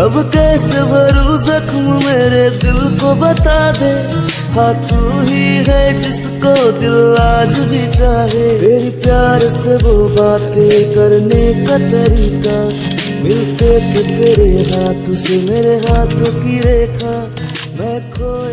अब कैसे भरू जख्म मेरे दिल को बता दे? हाँ तू ही है जिसको दिल आज भी चाहे। तेरी प्यार से वो बातें करने का तरीका। मिलते थे तेरे हाथ से, मेरे हाथों की रेखा। मैं खोया